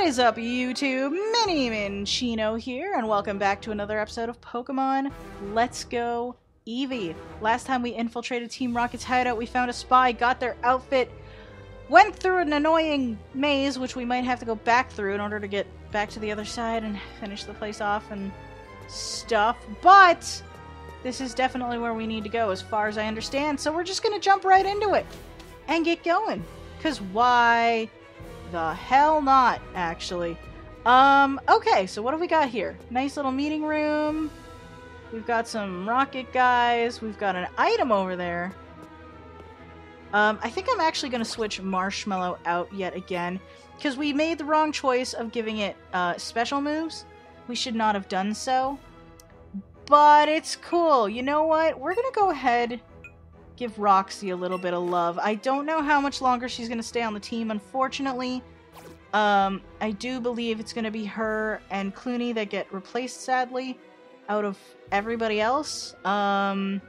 What is up, YouTube? Minny Minccino here, and welcome back to another episode of Pokemon Let's Go Eevee. Last time we infiltrated Team Rocket's hideout, we found a spy, got their outfit, went through an annoying maze, which we might have to go back through in order to get back to the other side and finish the place off and stuff. But this is definitely where we need to go, as far as I understand, so we're just gonna jump right into it and get going. Because why the hell not, actually. Um, okay, so what have we got here? Nice little meeting room. We've got some rocket guys. We've got an item over there. Um, I think I'm actually going to switch Marshmallow out yet again. Because we made the wrong choice of giving it uh, special moves. We should not have done so. But it's cool. You know what? We're going to go ahead give Roxy a little bit of love. I don't know how much longer she's going to stay on the team, unfortunately. Um, I do believe it's going to be her and Clooney that get replaced, sadly, out of everybody else. Um,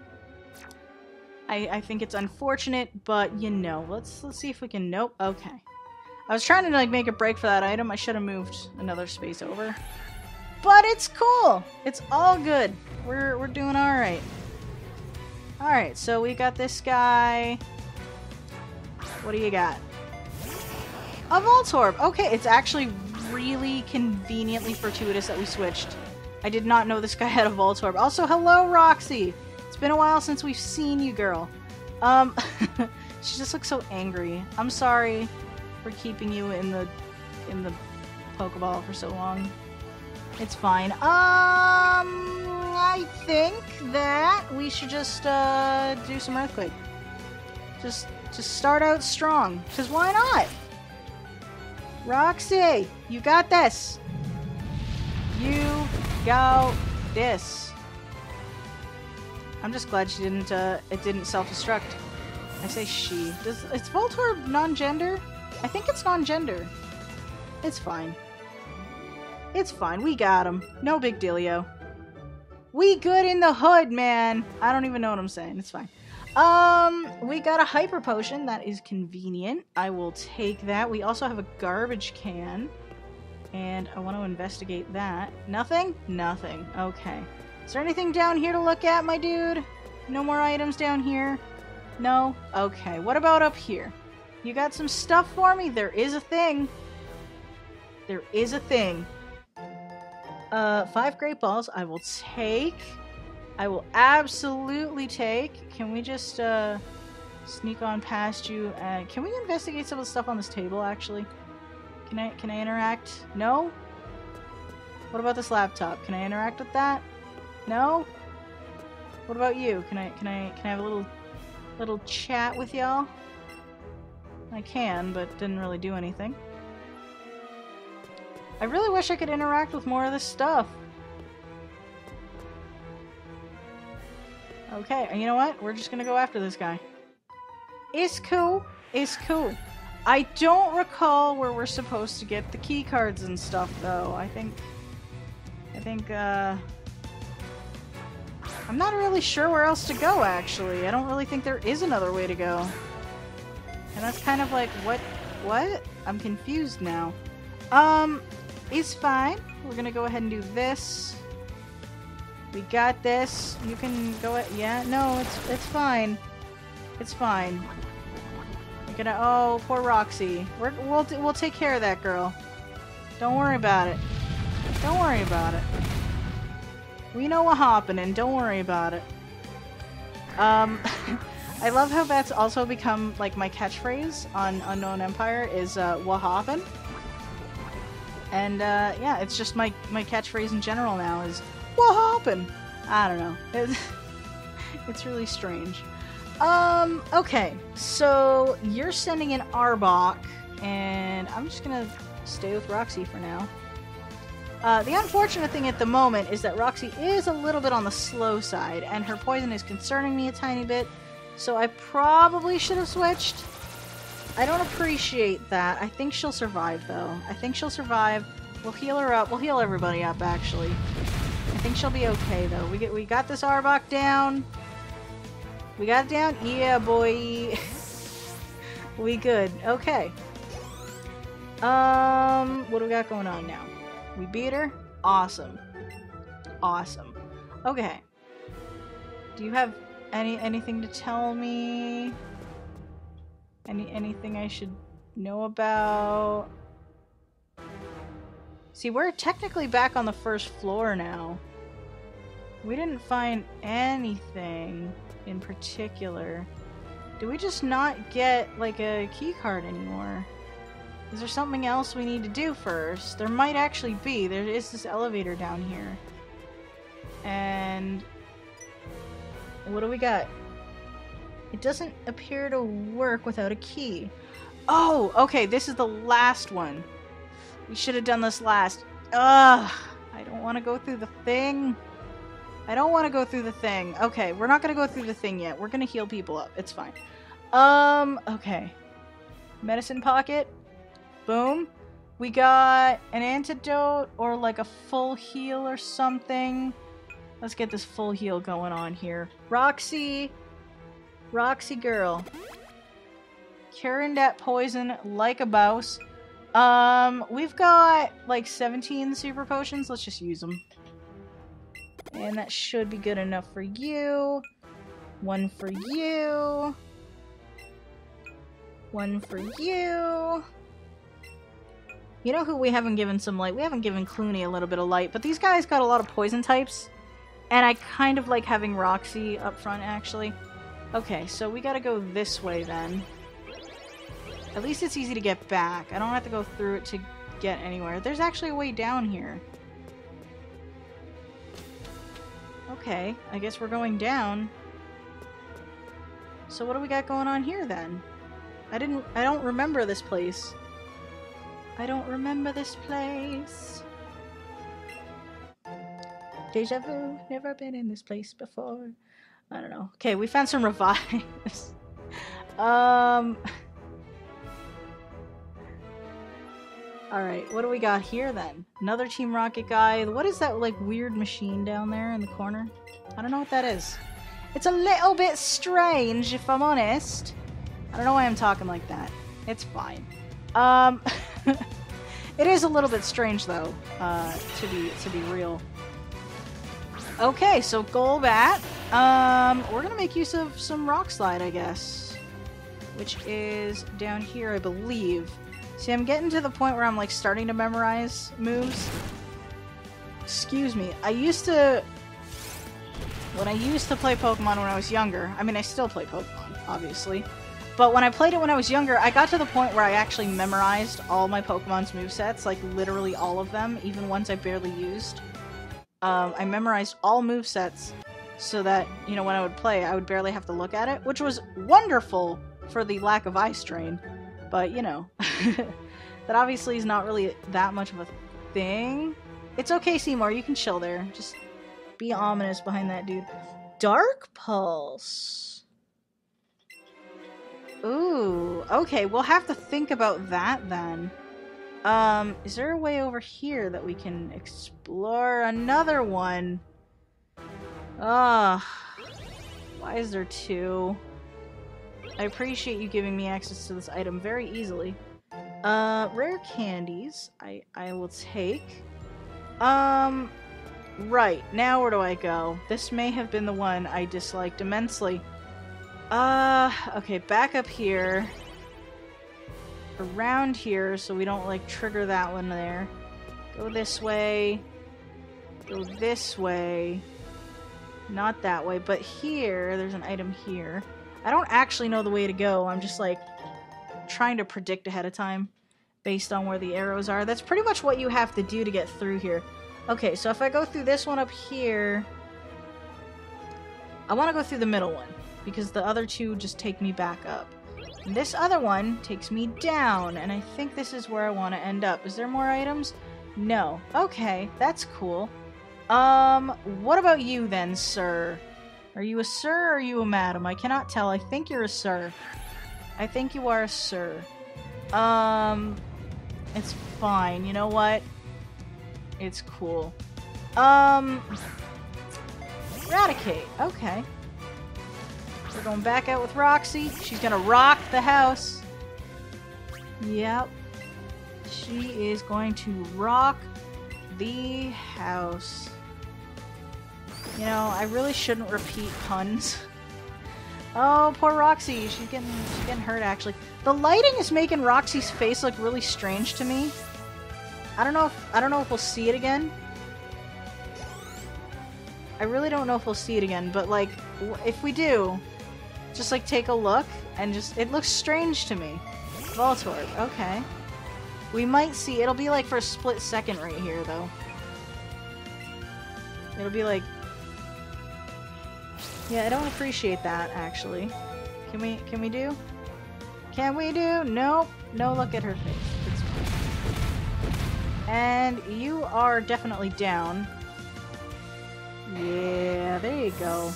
I, I think it's unfortunate, but you know, let's let's see if we can. Nope. Okay. I was trying to like make a break for that item. I should have moved another space over, but it's cool. It's all good. We're we're doing all right. Alright, so we got this guy. What do you got? A Voltorb! Okay, it's actually really conveniently fortuitous that we switched. I did not know this guy had a Voltorb. Also, hello, Roxy! It's been a while since we've seen you, girl. Um, she just looks so angry. I'm sorry for keeping you in the in the Pokeball for so long. It's fine. Um, I think that we should just uh, do some earthquake. Just, just start out strong. Cause why not? Roxy, you got this. You got this. I'm just glad she didn't. Uh, it didn't self-destruct. I say she. Does it's Voltorb non-gender? I think it's non-gender. It's fine. It's fine. We got him. No big dealio. We good in the hood, man. I don't even know what I'm saying. It's fine. Um, we got a hyper potion. That is convenient. I will take that. We also have a garbage can. And I want to investigate that. Nothing? Nothing. Okay. Is there anything down here to look at, my dude? No more items down here? No? Okay. What about up here? You got some stuff for me? There is a thing. There is a thing. Uh, five great balls I will take. I will absolutely take. Can we just, uh, sneak on past you and can we investigate some of the stuff on this table actually? Can I, can I interact? No? What about this laptop? Can I interact with that? No? What about you? Can I, can I, can I have a little, little chat with y'all? I can, but didn't really do anything. I really wish I could interact with more of this stuff. Okay, you know what? We're just gonna go after this guy. It's cool. It's cool. I don't recall where we're supposed to get the key cards and stuff, though. I think... I think, uh... I'm not really sure where else to go, actually. I don't really think there is another way to go. And that's kind of like, what? What? I'm confused now. Um, is fine. We're gonna go ahead and do this. We got this. You can go yeah. No, it's it's fine. It's fine. We're gonna oh poor Roxy. We're, we'll we'll take care of that girl. Don't worry about it. Don't worry about it. We know what happening. Don't worry about it. Um, I love how that's also become like my catchphrase on Unknown Empire is uh, what happened. And uh, yeah, it's just my my catchphrase in general now is "What happened?" I don't know. It's, it's really strange. Um. Okay. So you're sending in Arbok, and I'm just gonna stay with Roxy for now. Uh, the unfortunate thing at the moment is that Roxy is a little bit on the slow side, and her poison is concerning me a tiny bit. So I probably should have switched. I don't appreciate that. I think she'll survive, though. I think she'll survive. We'll heal her up. We'll heal everybody up, actually. I think she'll be okay, though. We get we got this Arbok down. We got it down? Yeah, boy. we good. Okay. Um, what do we got going on now? We beat her? Awesome. Awesome. Okay. Do you have any anything to tell me? Any anything I should know about? See, we're technically back on the first floor now. We didn't find anything in particular. Do we just not get, like, a key card anymore? Is there something else we need to do first? There might actually be. There is this elevator down here. And... What do we got? It doesn't appear to work without a key. Oh, okay, this is the last one. We should have done this last. Ugh, I don't want to go through the thing. I don't want to go through the thing. Okay, we're not going to go through the thing yet. We're going to heal people up. It's fine. Um, okay. Medicine pocket. Boom. We got an antidote or like a full heal or something. Let's get this full heal going on here. Roxy. Roxy girl. Curing that poison like a boss. Um, we've got like 17 super potions. Let's just use them. And that should be good enough for you. One for you. One for you. You know who we haven't given some light? We haven't given Clooney a little bit of light, but these guys got a lot of poison types. And I kind of like having Roxy up front, actually. Okay, so we gotta go this way then. At least it's easy to get back. I don't have to go through it to get anywhere. There's actually a way down here. Okay, I guess we're going down. So what do we got going on here then? I didn't- I don't remember this place. I don't remember this place. Deja vu, never been in this place before. I don't know. Okay, we found some revives. um... Alright, what do we got here then? Another Team Rocket guy. What is that, like, weird machine down there in the corner? I don't know what that is. It's a little bit strange, if I'm honest. I don't know why I'm talking like that. It's fine. Um, it is a little bit strange, though, uh, to be to be real. Okay, so Golbat. Um, we're gonna make use of some Rock Slide, I guess. Which is down here, I believe. See, I'm getting to the point where I'm like starting to memorize moves. Excuse me. I used to... When I used to play Pokemon when I was younger, I mean, I still play Pokemon, obviously. But when I played it when I was younger, I got to the point where I actually memorized all my Pokemon's movesets, like literally all of them, even ones I barely used. Um, I memorized all movesets so that, you know, when I would play, I would barely have to look at it, which was wonderful for the lack of eye strain. But, you know, that obviously is not really that much of a thing. It's okay, Seymour, you can chill there. Just be ominous behind that dude. Dark Pulse. Ooh, okay, we'll have to think about that then. Um, is there a way over here that we can explore another one? Ugh. Why is there two? I appreciate you giving me access to this item very easily. Uh, rare candies, I, I will take. Um, right, now where do I go? This may have been the one I disliked immensely. Uh, okay, back up here. Around here, so we don't, like, trigger that one there. Go this way. Go this way. Not that way, but here, there's an item here. I don't actually know the way to go. I'm just like trying to predict ahead of time based on where the arrows are. That's pretty much what you have to do to get through here. Okay, so if I go through this one up here, I want to go through the middle one because the other two just take me back up. This other one takes me down, and I think this is where I want to end up. Is there more items? No. Okay, that's cool. Um, what about you then, sir? Are you a sir or are you a madam? I cannot tell. I think you're a sir. I think you are a sir. Um, it's fine. You know what? It's cool. Um, Eradicate. Okay. We're going back out with Roxy. She's gonna rock the house. Yep. She is going to rock the house. You know, I really shouldn't repeat puns. Oh, poor Roxy. She's getting she's getting hurt actually. The lighting is making Roxy's face look really strange to me. I don't know if I don't know if we'll see it again. I really don't know if we'll see it again, but like if we do, just like take a look and just it looks strange to me. Voltorb, okay. We might see it'll be like for a split second right here though. It'll be like yeah, I don't appreciate that, actually. Can we, can we do? Can we do? Nope. No look at her face. It's fine. And you are definitely down. Yeah, there you go.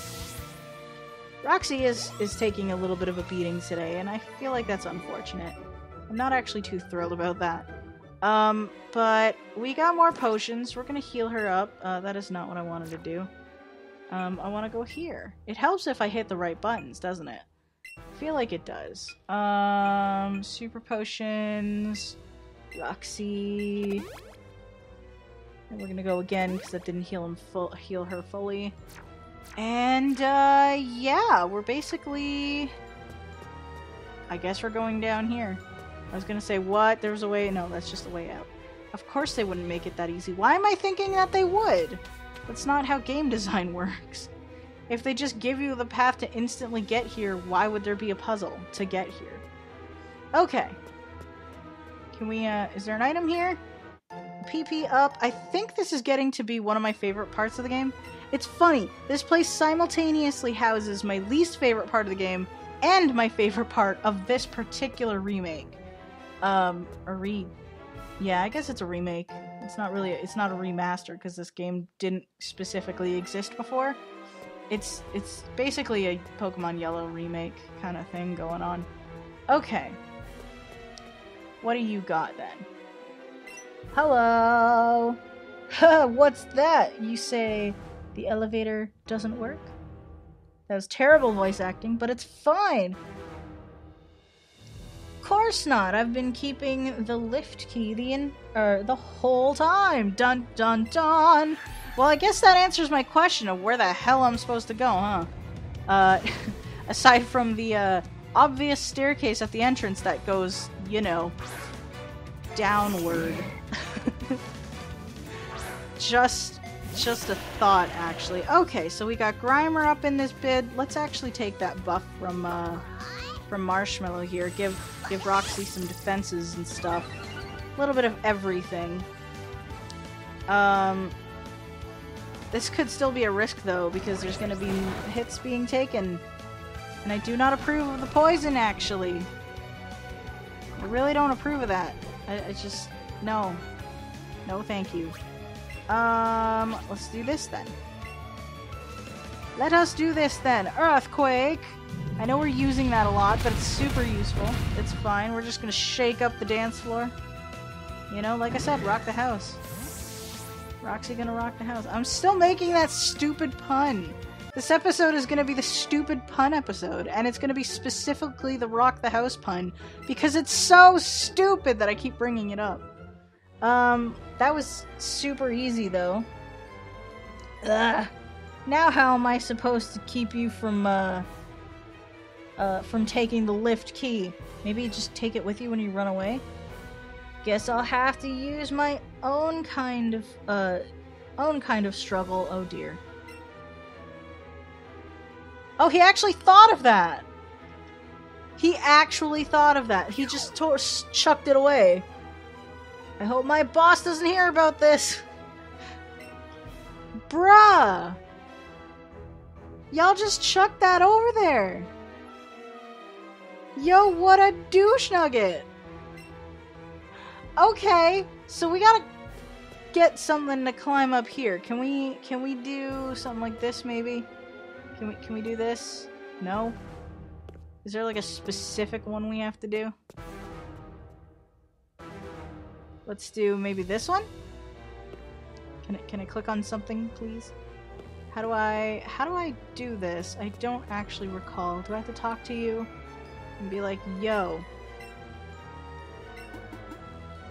Roxy is, is taking a little bit of a beating today, and I feel like that's unfortunate. I'm not actually too thrilled about that. Um, but we got more potions. We're gonna heal her up. Uh, that is not what I wanted to do. Um, I want to go here. It helps if I hit the right buttons, doesn't it? I feel like it does. Um, super potions, Roxy. And we're gonna go again because that didn't heal him full, heal her fully. And uh, yeah, we're basically. I guess we're going down here. I was gonna say what? There's a way. No, that's just a way out. Of course they wouldn't make it that easy. Why am I thinking that they would? That's not how game design works. If they just give you the path to instantly get here, why would there be a puzzle to get here? Okay. Can we, uh, is there an item here? PP up. I think this is getting to be one of my favorite parts of the game. It's funny, this place simultaneously houses my least favorite part of the game and my favorite part of this particular remake. Um, a re... Yeah, I guess it's a remake. It's not really, it's not a remaster because this game didn't specifically exist before. It's, it's basically a Pokemon Yellow remake kind of thing going on. Okay. What do you got then? Hello! What's that? You say the elevator doesn't work? That was terrible voice acting, but it's fine course not. I've been keeping the lift key the in er, the whole time. Dun dun dun. Well, I guess that answers my question of where the hell I'm supposed to go, huh? Uh, aside from the uh, obvious staircase at the entrance that goes, you know, downward. just just a thought actually. Okay, so we got Grimer up in this bid. Let's actually take that buff from uh from Marshmallow here. Give give Roxy some defenses and stuff. A little bit of everything. Um, this could still be a risk though, because there's going to be hits being taken. And I do not approve of the poison, actually. I really don't approve of that. I, I just... No. No, thank you. Um, let's do this then. Let us do this then. Earthquake! I know we're using that a lot, but it's super useful. It's fine. We're just gonna shake up the dance floor. You know, like I said, rock the house. Roxy gonna rock the house. I'm still making that stupid pun. This episode is gonna be the stupid pun episode, and it's gonna be specifically the rock the house pun, because it's so stupid that I keep bringing it up. Um, that was super easy though. Ugh. Now how am I supposed to keep you from, uh, uh, from taking the lift key. Maybe just take it with you when you run away. Guess I'll have to use my own kind of, uh, own kind of struggle. Oh dear. Oh, he actually thought of that! He actually thought of that. He just chucked it away. I hope my boss doesn't hear about this. Bruh! Y'all just chucked that over there. Yo, what a douche nugget! Okay, so we gotta get something to climb up here. Can we can we do something like this maybe? Can we can we do this? No? Is there like a specific one we have to do? Let's do maybe this one? Can I, can I click on something, please? How do I how do I do this? I don't actually recall. Do I have to talk to you? and be like, yo.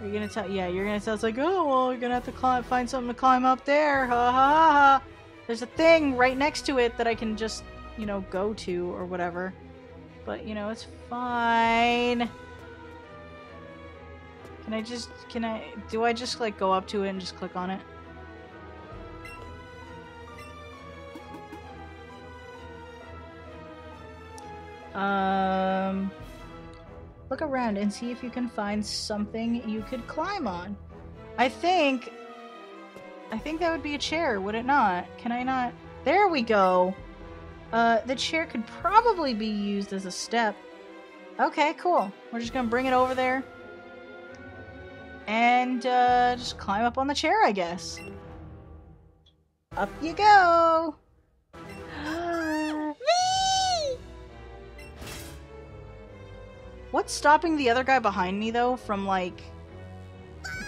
Are you gonna tell? Yeah, you're gonna tell us like, oh, well, you're gonna have to climb, find something to climb up there. Ha ha ha. ha. There's a thing right next to it that I can just, you know, go to or whatever. But you know, it's fine. Can I just? Can I? Do I just like go up to it and just click on it? Um, look around and see if you can find something you could climb on. I think, I think that would be a chair, would it not? Can I not? There we go. Uh, the chair could probably be used as a step. Okay, cool. We're just gonna bring it over there. And, uh, just climb up on the chair, I guess. Up you go! What's stopping the other guy behind me, though, from, like,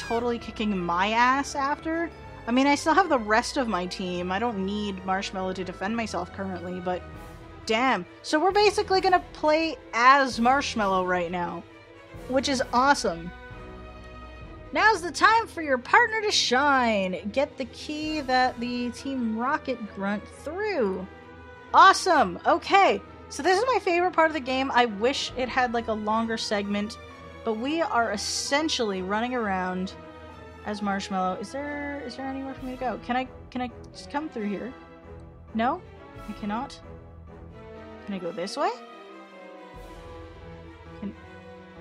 totally kicking my ass after? I mean, I still have the rest of my team. I don't need Marshmallow to defend myself currently, but damn. So we're basically gonna play as Marshmallow right now, which is awesome. Now's the time for your partner to shine. Get the key that the Team Rocket grunt threw. Awesome. Okay. So this is my favorite part of the game. I wish it had like a longer segment, but we are essentially running around as Marshmallow. Is there is there anywhere for me to go? Can I can I just come through here? No? I cannot. Can I go this way? Can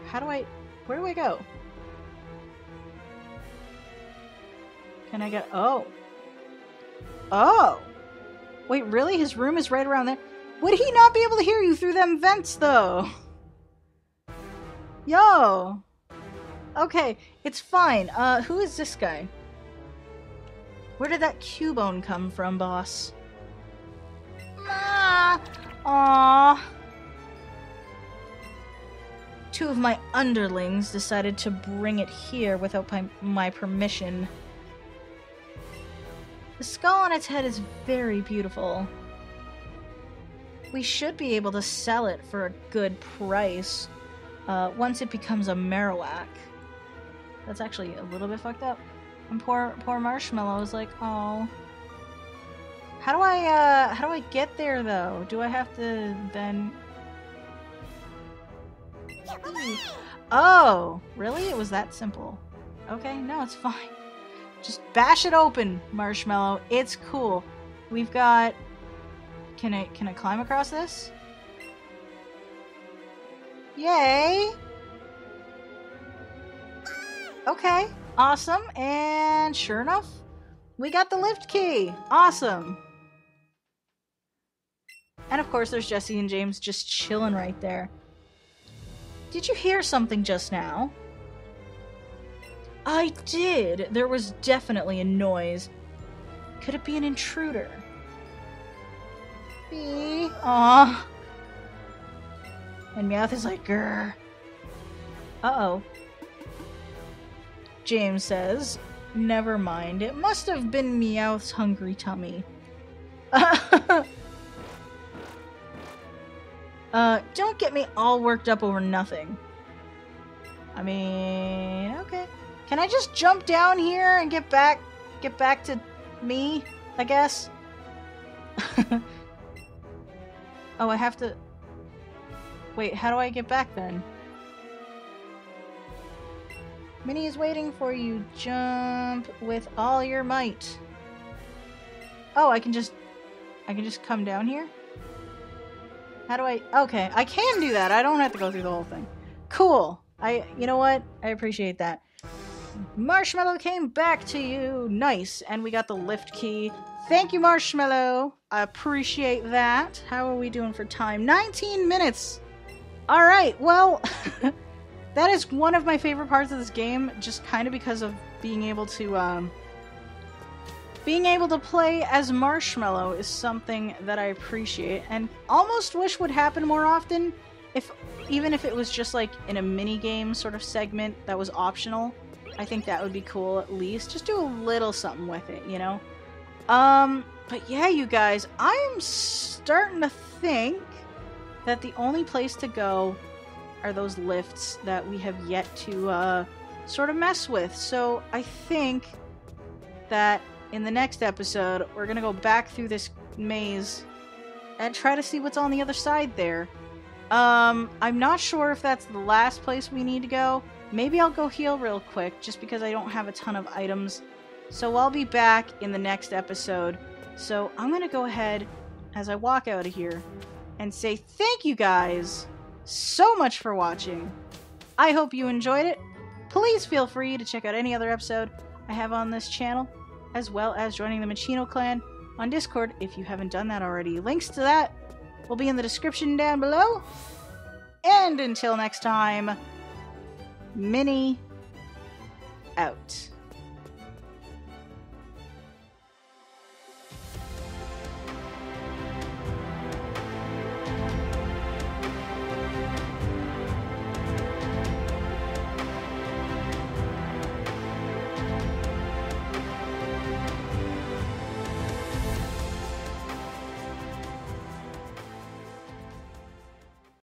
How do I Where do I go? Can I get Oh. Oh. Wait, really? His room is right around there? Would he not be able to hear you through them vents, though? Yo! Okay, it's fine. Uh, who is this guy? Where did that Cubone come from, boss? Ah! Aww. Two of my underlings decided to bring it here without my, my permission. The skull on its head is very beautiful. We should be able to sell it for a good price uh, once it becomes a Marowak. That's actually a little bit fucked up. And poor poor Marshmallow is like, oh. How do I uh how do I get there though? Do I have to then Oh, really? It was that simple. Okay, no, it's fine. Just bash it open, Marshmallow. It's cool. We've got Can I can I climb across this? Yay! Okay, awesome. And sure enough, we got the lift key. Awesome. And of course, there's Jessie and James just chilling right there. Did you hear something just now? I did. There was definitely a noise. Could it be an intruder? Bee. Aw. And Meowth is like, grr. Uh-oh. James says, Never mind. It must have been Meowth's hungry tummy. uh, don't get me all worked up over nothing. I mean, okay. Can I just jump down here and get back get back to me, I guess? Oh, I have to Wait, how do I get back then? Minny is waiting for you. Jump with all your might. Oh, I can just... I can just come down here? How do I... Okay, I can do that. I don't have to go through the whole thing. Cool. I... You know what? I appreciate that. Marshmallow came back to you. Nice. And we got the lift key. Thank you, Marshmallow. I appreciate that. How are we doing for time? 19 minutes. All right. Well... that is one of my favorite parts of this game, just kind of because of being able to, um, being able to play as Marshmallow is something that I appreciate and almost wish would happen more often. If even if it was just like in a mini game sort of segment that was optional, I think that would be cool at least. Just do a little something with it, you know. Um, but yeah, you guys, I'm starting to think that the only place to go are those lifts that we have yet to uh, sort of mess with. So I think that in the next episode, we're gonna go back through this maze and try to see what's on the other side there. Um, I'm not sure if that's the last place we need to go. Maybe I'll go heal real quick, just because I don't have a ton of items. So I'll be back in the next episode. So I'm gonna go ahead as I walk out of here and say thank you guys so much for watching. I hope you enjoyed it. Please feel free to check out any other episode I have on this channel, as well as joining the Minccino clan on Discord if you haven't done that already. Links to that will be in the description down below. And until next time, Minny out.